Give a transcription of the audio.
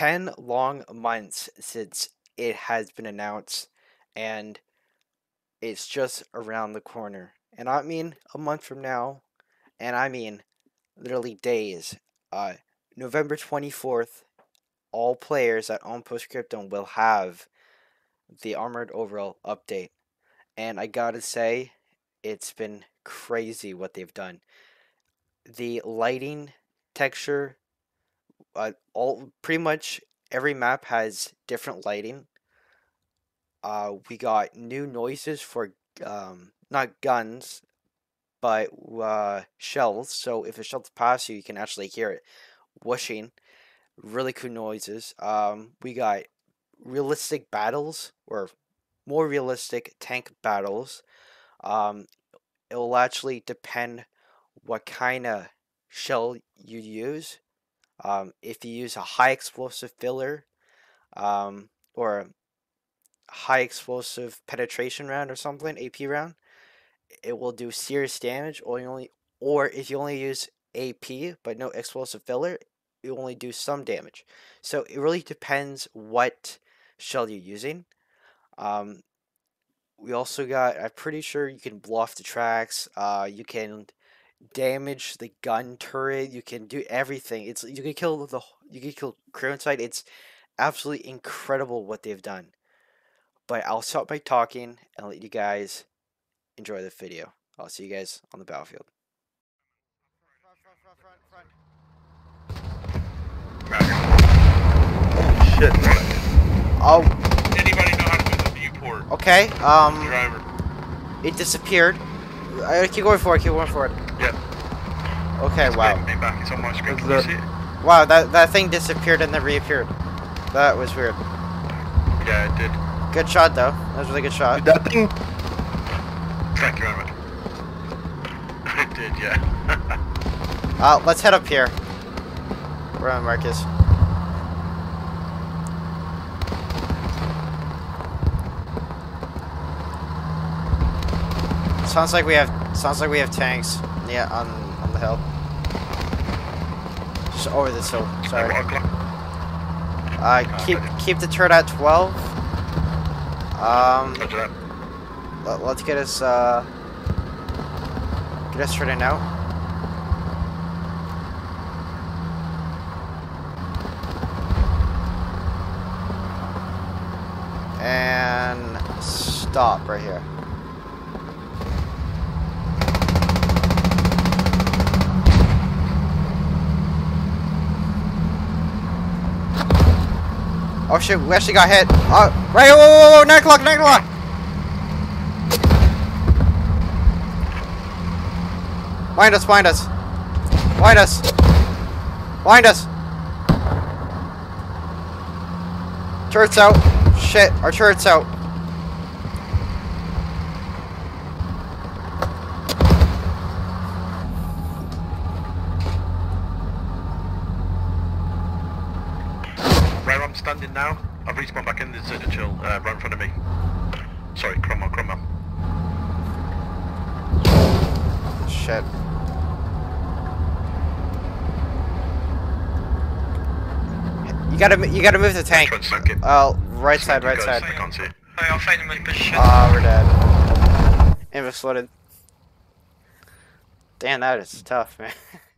10 long months since it has been announced, and it's just around the corner. And I mean a month from now, and I mean literally days. Uh, November 24th, all players at own Post Scriptum will have the Armored Overhaul update. And I gotta say, it's been crazy what they've done. The lighting texture, uh, all pretty much every map has different lighting. Uh, we got new noises for um, not guns, but uh, shells. So if a shell's past you, you can actually hear it whooshing. Really cool noises. Um, we got realistic battles or more realistic tank battles. Um, it will actually depend what kind of shell you use. Um, if you use a high explosive filler um, or a high explosive penetration round or something, AP round, it will do serious damage. Or only, or if you only use AP but no explosive filler, will only do some damage. So it really depends what shell you're using. Um, we also got, I'm pretty sure you can blow off the tracks. Uh, you can damage the gun turret. You can do everything. It's you can kill the you can kill crew inside. It's absolutely incredible what they've done. But I'll stop by talking and let you guys enjoy the video. I'll see you guys on the battlefield. Shit. Oh, Anybody know how to move the viewport? okay. Um, Driver. it disappeared. I keep going forward. Keep going forward. Yep. Okay. Wow. Me back. It's on my screen. Is Can you see it? Wow. That that thing disappeared and then reappeared. That was weird. Yeah, it did. Good shot though. That was a really good shot. That thing. Thank you very much. It did, yeah. Uh, let's head up here. Where am I, Marcus? Sounds like we have sounds like we have tanks. Yeah, on on the hill. Just over this hill. Sorry. Uh, keep keep the turret at twelve. Um, let, let's get us uh get us turning out. And stop right here. Oh shit, we actually got hit. Oh, right, whoa, whoa, whoa, 9 o'clock, 9 o'clock! Us, find us. Find us. Find us. Turret's out. Shit, our turret's out. Where I'm standing now, I've respawned back in the Citadel, uh, right in front of me. Sorry, Cromwell, Cromwell. Shit. You gotta, you gotta move the tank. Try and smoke it. Oh, right side, right side. I can't see. Hey, I'll find my position. Ah, we're dead. Invis flooded. Damn, that is tough, man.